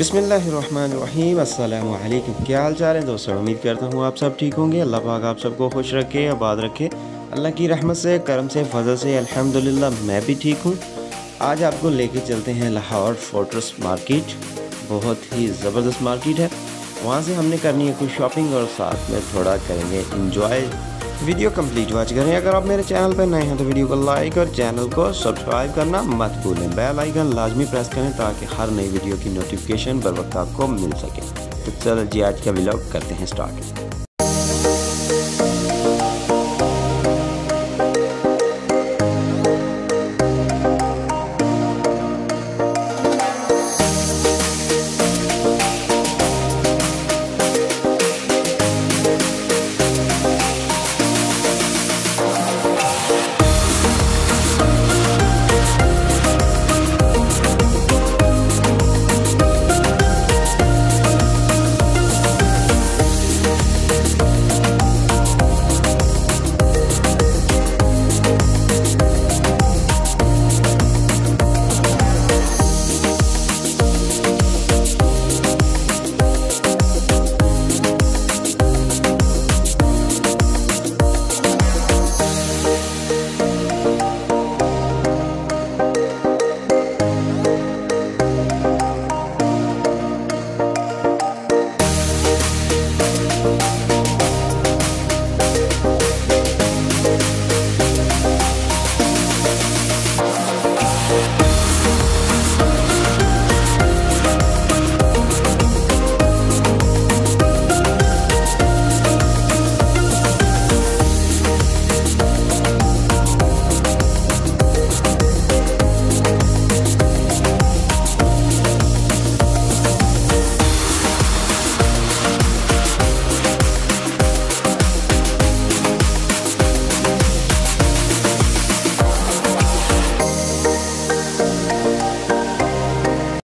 बिसमीम अल्लाम क्या हाल चाल है दोस्तों? उम्मीद करता हूँ आप सब ठीक होंगे। अल्लाह पाक आप सबको खुश रखे, आबाद रखे। अल्लाह की रहमत से, करम से, फजल से, अल्हम्दुलिल्लाह, मैं भी ठीक हूँ। आज आपको लेके चलते हैं लाहौर फोर्ट्रेस मार्केट। बहुत ही ज़बरदस्त मार्केट है। वहाँ से हमने करनी है कुछ शॉपिंग और साथ में थोड़ा करेंगे इंजॉय वीडियो कंप्लीट वॉच करें। अगर आप मेरे चैनल पर नए हैं तो वीडियो को लाइक और चैनल को सब्सक्राइब करना मत भूलें। बेल आइकन लाजमी प्रेस करें ताकि हर नई वीडियो की नोटिफिकेशन बर वक्त आपको मिल सके। तो चलो जी, आज का व्लॉग करते हैं स्टार्ट